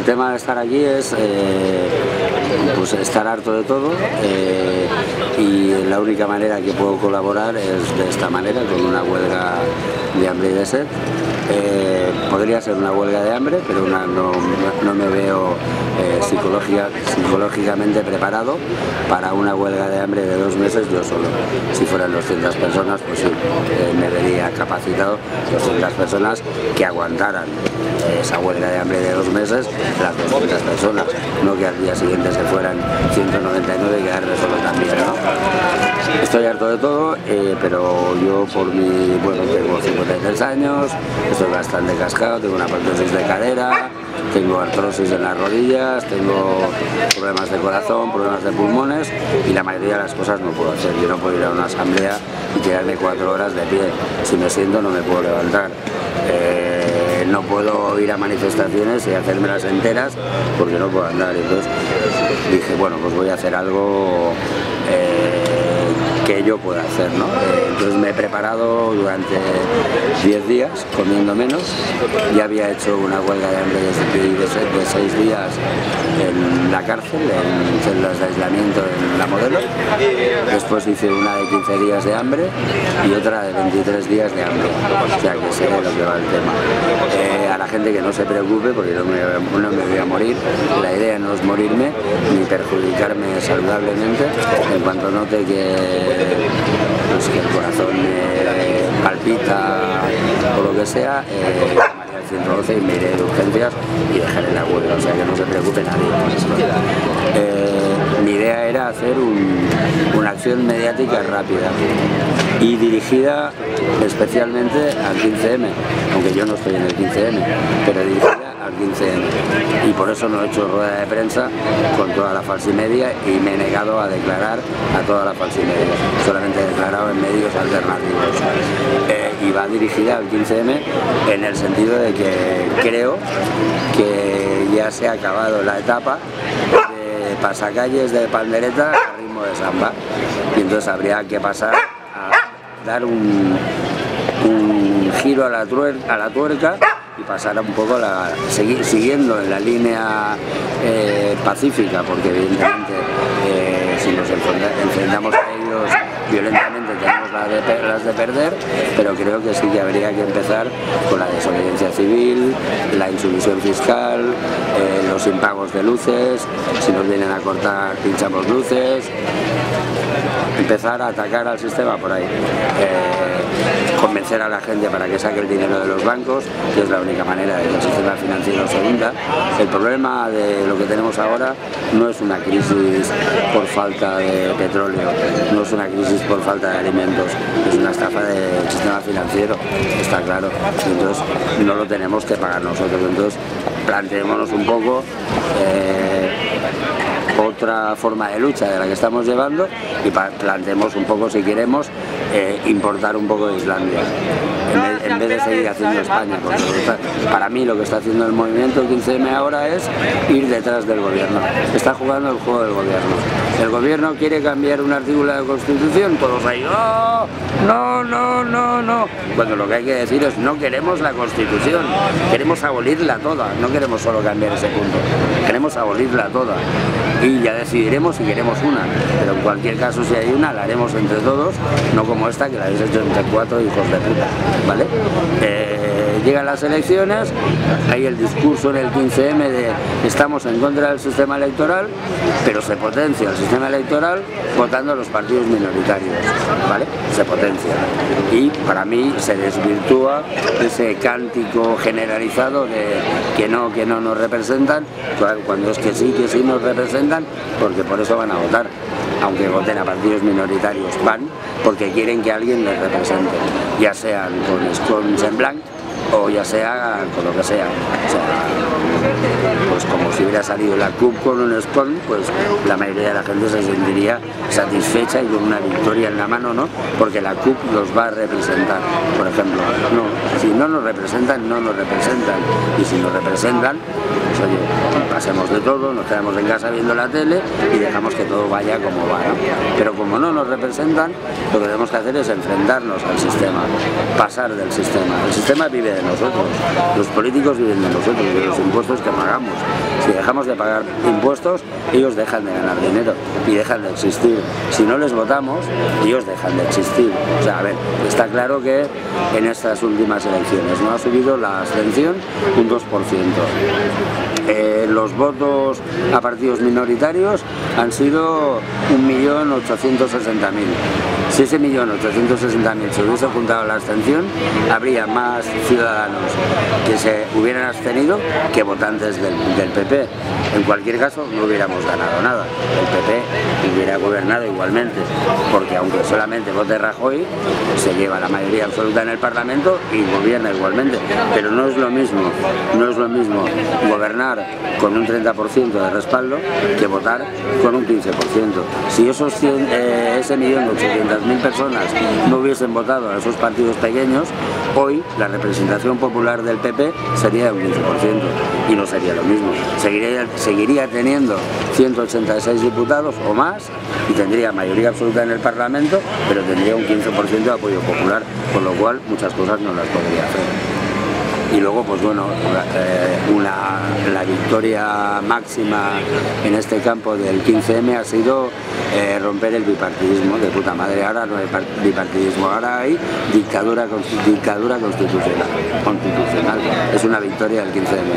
El tema de estar aquí es eh, pues estar harto de todo eh, y la única manera que puedo colaborar es de esta manera, con una huelga de hambre y de sed. Eh, podría ser una huelga de hambre, pero una, no, no, me veo eh, psicológicamente preparado para una huelga de hambre de dos meses yo solo. Si fueran 200 personas, pues sí, eh, me vería capacitado 200 personas que aguantaran esa huelga de hambre de dos meses, las 200 personas, no que al día siguiente se fueran 199 y quedarme solo también. Estoy harto de todo, pero yo por mi, bueno, tengo 53 años, estoy bastante cascado, tengo una prótesis de cadera, tengo artrosis en las rodillas, tengo problemas de corazón, problemas de pulmones y la mayoría de las cosas no puedo hacer. Yo no puedo ir a una asamblea y quedarme cuatro horas de pie. Si me siento no me puedo levantar. Eh, no puedo ir a manifestaciones y hacérmelas enteras porque no puedo andar. Entonces dije, bueno, pues voy a hacer algo... Eh, que yo pueda hacer. ¿no? Eh, entonces me he preparado durante 10 días, comiendo menos. Ya había hecho una huelga de hambre de 6 días en la cárcel, en celdas de aislamiento en la modelo. Después hice una de 15 días de hambre y otra de 23 días de hambre. O sea que sé lo que va el tema. Eh, a la gente que no se preocupe porque no me, no me voy a morir. La idea no es morirme ni perjudicarme saludablemente. En cuanto note que pues que el corazón palpita o lo que sea, eh, al 112 y me iré de urgencias y dejaré la huelga, o sea que no se preocupe nadie. Eh, mi idea era hacer una acción mediática rápida y dirigida especialmente al 15M, aunque yo no estoy en el 15M, pero dirigida al 15M. Y por eso no he hecho rueda de prensa con toda la falsimedia y me he negado a declarar a toda la falsimedia. Solamente he declarado en medios alternativos. Eh, y va dirigida al 15M en el sentido de que creo que ya se ha acabado la etapa de pasacalles de pandereta a ritmo de samba. Y entonces habría que pasar a dar un, giro a la, a la tuerca y pasar un poco la, seguir, siguiendo en la línea eh, pacífica, porque evidentemente eh, si nos enfrentamos a ellos violentamente tenemos las de, perder, pero creo que sí que habría que empezar con la desobediencia civil, la insumisión fiscal, eh, los impagos de luces, si nos vienen a cortar pinchamos luces, empezar a atacar al sistema por ahí. Convencer a la gente para que saque el dinero de los bancos, que es la única manera de que el sistema financiero se hunda. El problema de lo que tenemos ahora no es una crisis por falta de petróleo, no es una crisis por falta de alimentos, es una estafa del sistema financiero, está claro. Entonces no lo tenemos que pagar nosotros. Entonces planteémonos un poco eh, otra forma de lucha de la que estamos llevando y planteemos un poco si queremos eh, importar un poco de Islandia en vez, de seguir haciendo España. para mí lo que está haciendo el movimiento 15M ahora es ir detrás del gobierno. Está jugando el juego del gobierno. El gobierno quiere cambiar un artículo de Constitución, todos ahí, ¡oh! no, no, no, no. Cuando lo que hay que decir es no queremos la Constitución, queremos abolirla toda, no queremos solo cambiar ese punto, queremos abolirla toda. Y ya decidiremos si queremos una, pero en cualquier caso si hay una la haremos entre todos, no como esta que la habéis hecho entre cuatro hijos de puta. ¿vale? Eh, llegan las elecciones, hay el discurso en el 15M de estamos en contra del sistema electoral, pero se potencia el sistema electoral votando a los partidos minoritarios, ¿vale? Se potencia. Y para mí se desvirtúa ese cántico generalizado de que no, que no nos representan, cuando es que sí, que sí nos representan, porque por eso van a votar aunque voten a partidos minoritarios, van porque quieren que alguien les represente, ya sean con scones en blanco o ya sea con lo que sea. O sea, pues como si hubiera salido la CUP con un SCON, pues la mayoría de la gente se sentiría satisfecha y con una victoria en la mano, ¿no? Porque la CUP los va a representar, por ejemplo. No, si no nos representan, no nos representan. Y si nos representan, pues oye, pasemos de todo, nos quedamos en casa viendo la tele y dejamos que todo vaya como va, Pero como no nos representan, lo que tenemos que hacer es enfrentarnos al sistema, pasar del sistema. El sistema vive de nosotros, los políticos viven de nosotros, de los impuestos que pagamos. Si dejamos de pagar impuestos, ellos dejan de ganar dinero y dejan de existir. Si no les votamos, ellos dejan de existir. O sea, a ver, está claro que en estas últimas elecciones no ha subido la abstención un 2%. Eh, los votos a partidos minoritarios han sido 1.860.000. Si ese millón 860.000 se hubiese juntado la abstención, habría más ciudadanos que se hubieran abstenido que votantes del, PP. En cualquier caso, no hubiéramos ganado nada. El PP hubiera gobernado igualmente, porque aunque solamente vote Rajoy, se lleva la mayoría absoluta en el Parlamento y gobierna igualmente. Pero no es lo mismo, no es lo mismo gobernar con un 30% de respaldo que votar con un 15%. Si esos 100, eh, ese millón mil personas no hubiesen votado a esos partidos pequeños, hoy la representación popular del PP sería un 15% y no sería lo mismo. Seguiría, seguiría teniendo 186 diputados o más y tendría mayoría absoluta en el Parlamento, pero tendría un 15% de apoyo popular, con lo cual muchas cosas no las podría hacer y luego pues bueno eh, la victoria máxima en este campo del 15M ha sido eh, romper el bipartidismo de puta madre. Ahora no hay bipartidismo ahora hay dictadura dictadura constitucional constitucional. Es una victoria del 15M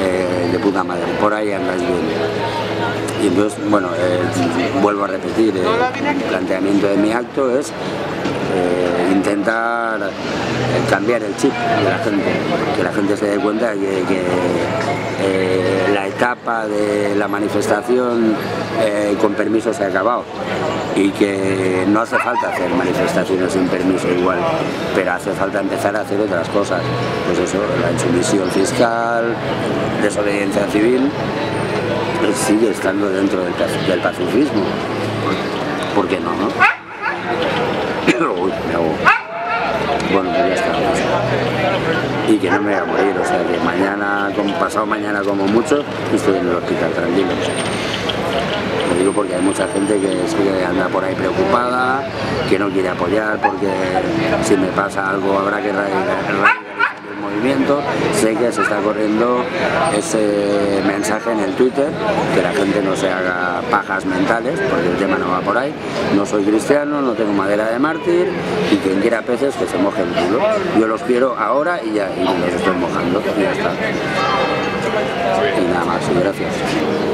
eh, de puta madre. Por ahí andáis bien y entonces, bueno, vuelvo a repetir, el planteamiento de mi acto es intentar cambiar el chip de la gente, que la gente se dé cuenta de que, eh, la etapa de la manifestación eh, con permiso se ha acabado y que no hace falta hacer manifestaciones sin permiso igual, pero hace falta empezar a hacer otras cosas, pues eso, la insumisión fiscal, desobediencia civil, sigue estando dentro del, pacifismo. ¿Por qué no? Uy, bueno, pues ya está. Y que no me voy a morir, o sea que mañana, como pasado mañana como mucho, estoy en el hospital tranquilo. Lo digo porque hay mucha gente que, anda por ahí preocupada, que no quiere apoyar porque si me pasa algo habrá que movimiento, sé que se está corriendo ese mensaje en el Twitter, que la gente no se haga pajas mentales, porque el tema no va por ahí. No soy cristiano, no tengo madera de mártir y quien quiera peces que se moje el culo. Yo los quiero ahora y ya y los estoy mojando y ya está. Y nada más, gracias.